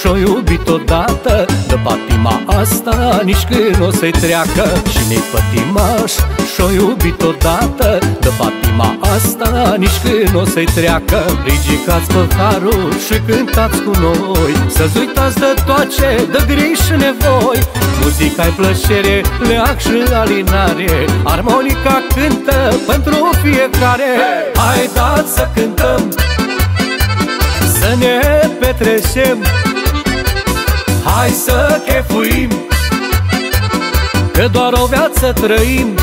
și-o iubit odată. De patima asta nici când o să-i treacă. Și-ne pătimaș și-o iubit odată. De patima asta nici când o să-i treacă. Ridicați păharul și cântați cu noi. Să-ți uitați de toace, de griji și nevoi. Muzica-i plăcere, leac și alinare. Armonica cântă pentru fiecare. Hai dați să cântăm Să ne petrecem. Hai să chefuim Că doar o viață trăim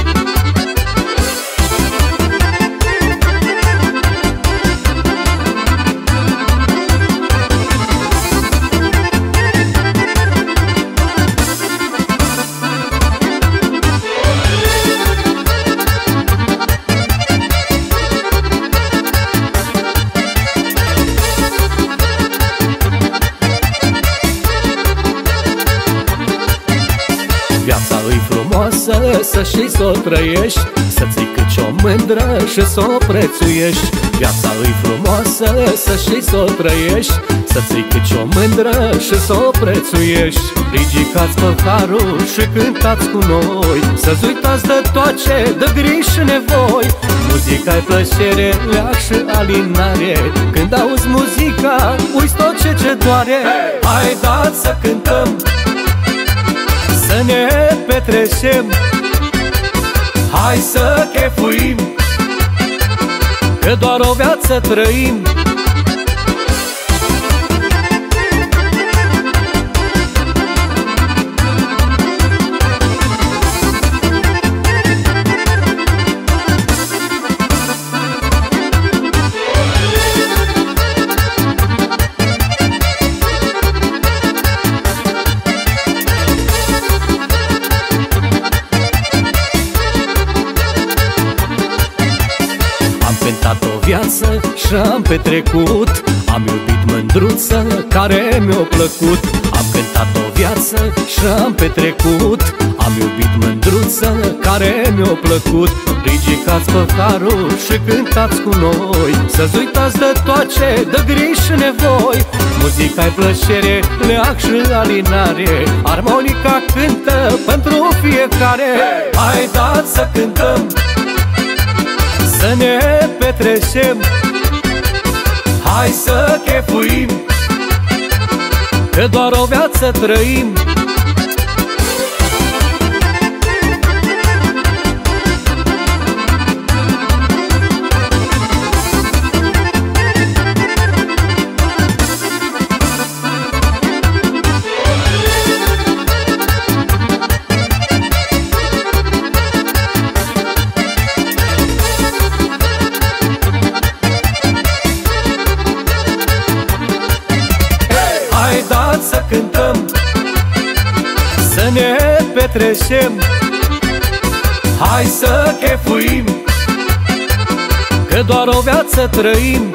Viața îi frumoasă să și s-o trăiești Să-ți câci o mândră și s-o prețuiești. Viața îi frumoasă să și s-o trăiești Să-ți câci o mândră și s-o prețuiești. Ridicați păharul și cântați cu noi Să-ți uitați de toace, de griji și nevoi. Muzica-i plăcere, leac și alinare. Când auzi muzica, uiți tot ce ce doare. Hai dați să cântăm să ne petrecem. Hai să chefuim Că doar o viață trăim viață și am petrecut. Am iubit mândruță care mi-a plăcut. Am cântat o viață și am petrecut. Am iubit mândruță care mi-a plăcut. Ridicați păharul și cântați cu noi. Să-ți uitați de toace, de griji și nevoi. Muzica-i plăcere, leac și alinare. Armonica cântă pentru fiecare. Hai dați să cântăm să ne petrecem. Hai să chefuim. Că doar o viață trăim dați să cântăm Să ne petrecem. Hai să chefuim Că doar o viață trăim